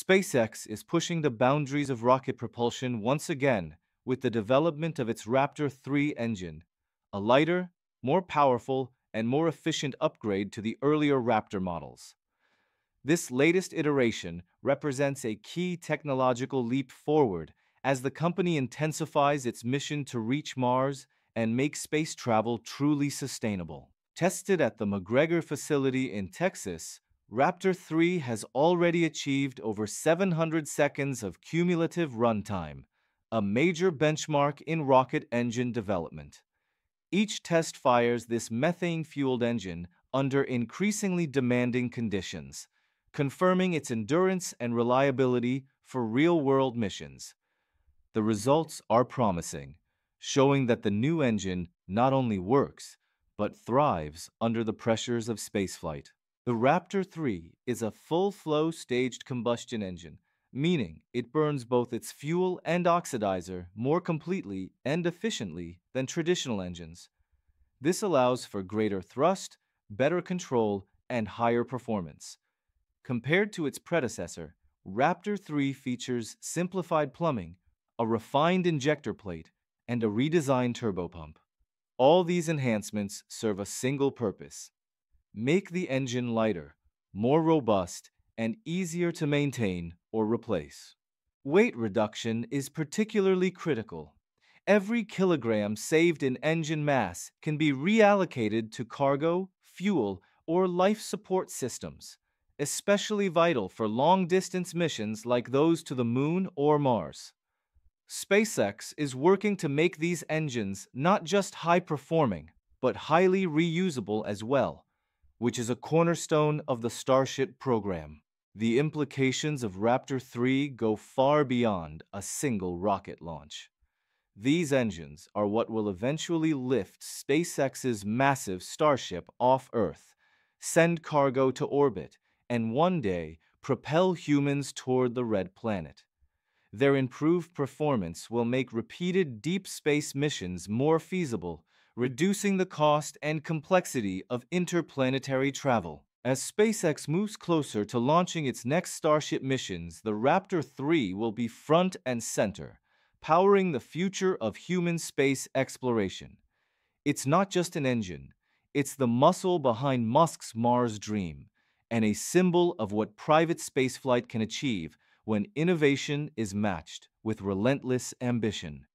SpaceX is pushing the boundaries of rocket propulsion once again with the development of its Raptor 3 engine, a lighter, more powerful, and more efficient upgrade to the earlier Raptor models. This latest iteration represents a key technological leap forward as the company intensifies its mission to reach Mars and make space travel truly sustainable. Tested at the McGregor facility in Texas, Raptor 3 has already achieved over 700 seconds of cumulative runtime, a major benchmark in rocket engine development. Each test fires this methane-fueled engine under increasingly demanding conditions, confirming its endurance and reliability for real-world missions. The results are promising, showing that the new engine not only works, but thrives under the pressures of spaceflight. The Raptor 3 is a full-flow staged combustion engine, meaning it burns both its fuel and oxidizer more completely and efficiently than traditional engines. This allows for greater thrust, better control, and higher performance. Compared to its predecessor, Raptor 3 features simplified plumbing, a refined injector plate, and a redesigned turbopump. All these enhancements serve a single purpose. Make the engine lighter, more robust, and easier to maintain or replace. Weight reduction is particularly critical. Every kilogram saved in engine mass can be reallocated to cargo, fuel, or life support systems, especially vital for long-distance missions like those to the Moon or Mars. SpaceX is working to make these engines not just high-performing, but highly reusable as well, which is a cornerstone of the Starship program. The implications of Raptor 3 go far beyond a single rocket launch. These engines are what will eventually lift SpaceX's massive Starship off Earth, send cargo to orbit, and one day propel humans toward the Red Planet. Their improved performance will make repeated deep space missions more feasible, reducing the cost and complexity of interplanetary travel. As SpaceX moves closer to launching its next Starship missions, the Raptor 3 will be front and center, powering the future of human space exploration. It's not just an engine, it's the muscle behind Musk's Mars dream, and a symbol of what private spaceflight can achieve when innovation is matched with relentless ambition.